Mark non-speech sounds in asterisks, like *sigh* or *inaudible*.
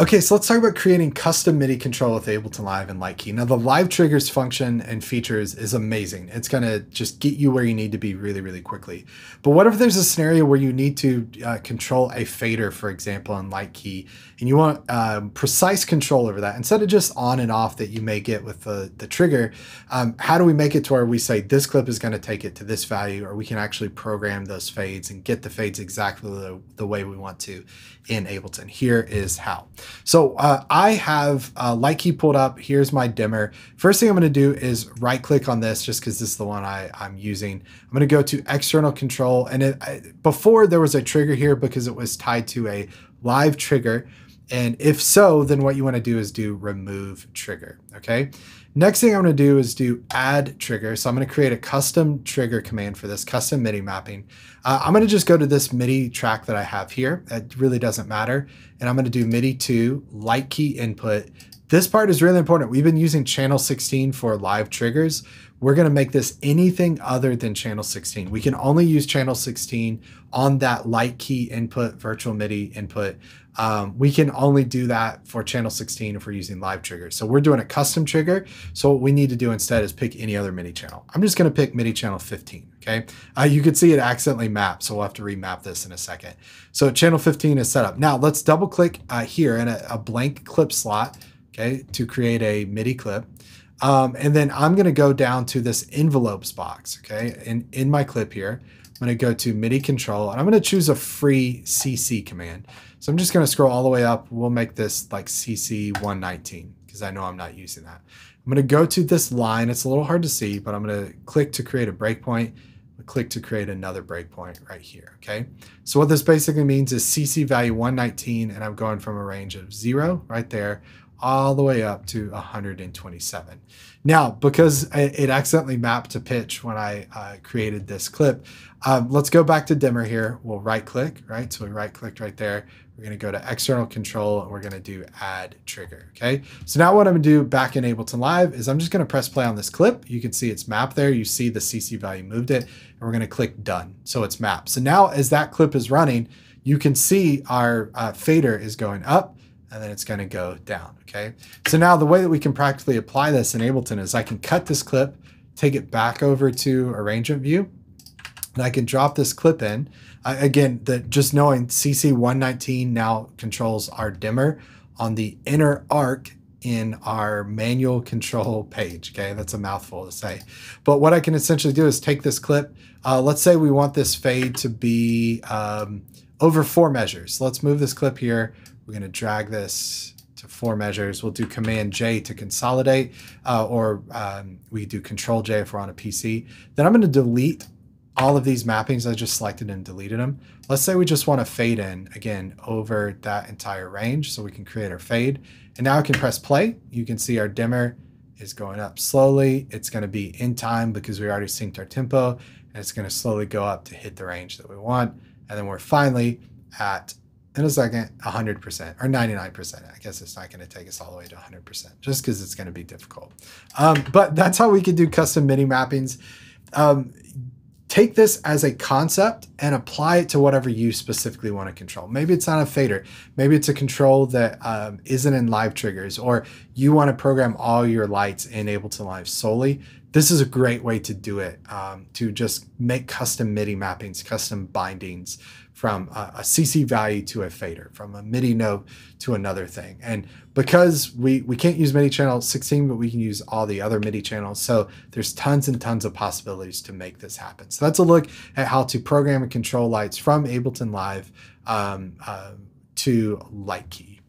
Okay, so let's talk about creating custom MIDI control with Ableton Live and LightKey. Now the live triggers function and features is amazing. It's gonna just get you where you need to be really, really quickly. But what if there's a scenario where you need to uh, control a fader, for example, in LightKey, and you want um, precise control over that instead of just on and off that you may get with the, the trigger, um, how do we make it to where we say this clip is gonna take it to this value, or we can actually program those fades and get the fades exactly the, the way we want to in Ableton. Here is how. So uh, I have uh, LightKey pulled up. Here's my dimmer. First thing I'm going to do is right click on this just because this is the one I, I'm using. I'm going to go to external control. And it, I, before there was a trigger here because it was tied to a live trigger. And if so, then what you want to do is do remove trigger. Okay. Next thing I'm going to do is do add trigger. So I'm going to create a custom trigger command for this custom MIDI mapping. Uh, I'm going to just go to this MIDI track that I have here. It really doesn't matter. And I'm going to do MIDI to key input. This part is really important. We've been using channel 16 for live triggers. We're going to make this anything other than channel 16. We can only use channel 16 on that LightKey input, virtual MIDI input. Um, we can only do that for channel 16 if we're using live triggers. So we're doing a custom trigger. So what we need to do instead is pick any other MIDI channel. I'm just going to pick MIDI channel 15. Okay. Uh, you can see it accidentally mapped. So we'll have to remap this in a second. So channel 15 is set up. Now let's double click uh, here in a, a blank clip slot. Okay. To create a MIDI clip. Um, and then I'm going to go down to this envelopes box. Okay. And in my clip here, I'm going to go to MIDI control and I'm going to choose a free CC command. So I'm just going to scroll all the way up. We'll make this like CC 119 because I know I'm not using that. I'm going to go to this line. It's a little hard to see, but I'm going to click to create a breakpoint. Click to create another breakpoint right here. Okay. So what this basically means is CC value 119, and I'm going from a range of zero right there all the way up to 127. Now, because it accidentally mapped to pitch when I uh, created this clip, um, let's go back to dimmer here. We'll right click, right? So we right clicked right there. We're going to go to external control and we're going to do add trigger. Okay. So now what I'm to do back in Ableton Live is I'm just going to press play on this clip. You can see it's mapped there. You see the CC value moved it and we're going to click done. So it's mapped. So now as that clip is running, you can see our uh, fader is going up and then it's going to go down. Okay. So now the way that we can practically apply this in Ableton is I can cut this clip, take it back over to arrangement view, and I can drop this clip in again, that just knowing CC119 now controls our dimmer on the inner arc in our manual *laughs* control page. Okay, that's a mouthful to say. But what I can essentially do is take this clip. Uh, let's say we want this fade to be um, over four measures. Let's move this clip here. We're going to drag this to four measures. We'll do Command J to consolidate, uh, or um, we do Control J if we're on a PC. Then I'm going to delete all of these mappings, I just selected and deleted them. Let's say we just want to fade in, again, over that entire range. So we can create our fade. And now I can press play. You can see our dimmer is going up slowly. It's going to be in time because we already synced our tempo. And it's going to slowly go up to hit the range that we want. And then we're finally at, in a second, 100% or 99%. I guess it's not going to take us all the way to 100% just because it's going to be difficult. Um, but that's how we could do custom MIDI mappings. Um, take this as a concept and apply it to whatever you specifically want to control. Maybe it's not a fader. Maybe it's a control that um, not in live triggers, or you want to program all your lights in Ableton Live solely. This is a great way to do it, um, to just make custom MIDI mappings, custom bindings from a, a, CC value to a fader, from a MIDI note to another thing. And because we, we can't use MIDI channel 16, but we can use all the other MIDI channels. So there's tons and tons of possibilities to make this happen. So that's a look at how to program and control lights from Ableton Live um, uh, to LightKey.